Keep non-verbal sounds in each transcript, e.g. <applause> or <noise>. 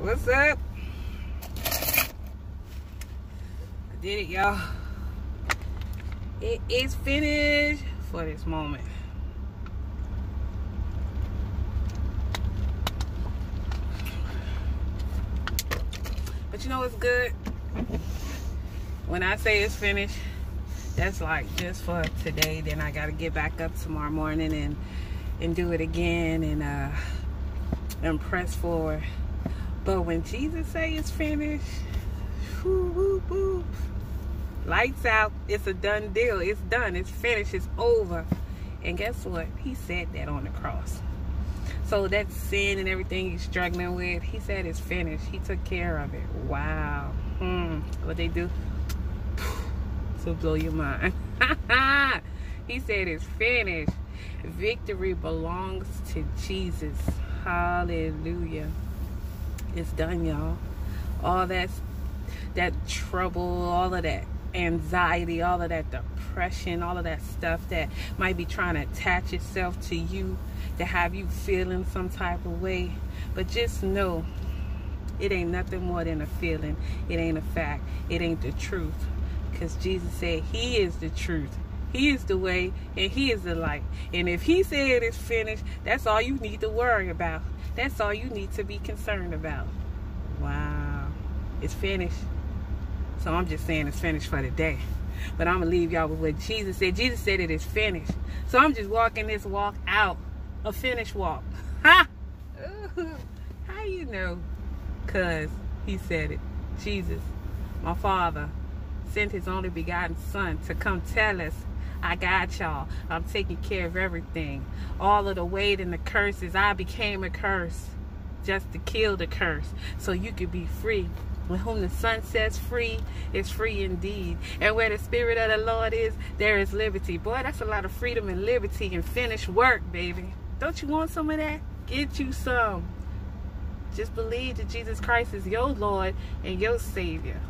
What's up? I did it, y'all. It is finished for this moment. But you know what's good? When I say it's finished, that's like just for today. Then I gotta get back up tomorrow morning and and do it again and uh and press forward. But when Jesus say it's finished, lights out, it's a done deal. It's done. It's finished. It's over. And guess what? He said that on the cross. So that sin and everything you're struggling with, he said it's finished. He took care of it. Wow. Hmm. What they do? <sighs> to blow your mind. <laughs> he said it's finished. Victory belongs to Jesus. Hallelujah. It's done, y'all. All that that trouble, all of that anxiety, all of that depression, all of that stuff that might be trying to attach itself to you to have you feeling some type of way. But just know it ain't nothing more than a feeling. It ain't a fact. It ain't the truth. Because Jesus said he is the truth. He is the way and he is the light. And if he said it's finished, that's all you need to worry about. That's all you need to be concerned about. Wow. It's finished. So I'm just saying it's finished for the day. But I'm going to leave y'all with what Jesus said. Jesus said it is finished. So I'm just walking this walk out. A finished walk. <laughs> Ha! How you know? Because he said it. Jesus, my Father, sent his only begotten Son to come tell us I got y'all. I'm taking care of everything. All of the weight and the curses, I became a curse just to kill the curse so you could be free. With whom the son sets free is free indeed. And where the Spirit of the Lord is, there is liberty. Boy, that's a lot of freedom and liberty and finished work, baby. Don't you want some of that? Get you some. Just believe that Jesus Christ is your Lord and your Savior.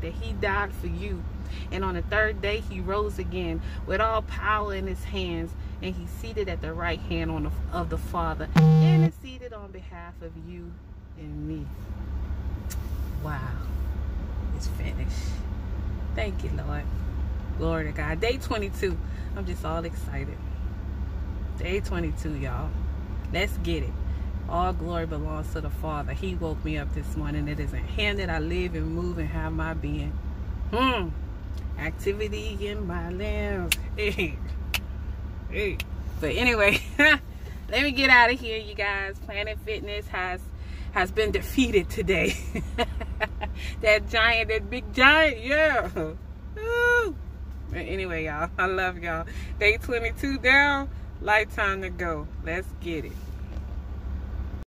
That He died for you and on the third day, he rose again with all power in his hands, and he seated at the right hand on the, of the Father, interceded on behalf of you and me. Wow. It's finished. Thank you, Lord. Glory to God. Day 22. I'm just all excited. Day 22, y'all. Let's get it. All glory belongs to the Father. He woke me up this morning. It is in Him that I live and move and have my being. Hmm activity in my limbs. <laughs> Hey. Hey. But anyway, <laughs> let me get out of here, you guys. Planet Fitness has has been defeated today. <laughs> that giant, that big giant, yeah. Woo. But anyway, y'all, I love y'all. Day 22 down, lifetime to go. Let's get it.